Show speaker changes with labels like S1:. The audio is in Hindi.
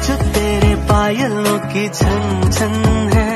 S1: जो तेरे पायलों की छन छन है।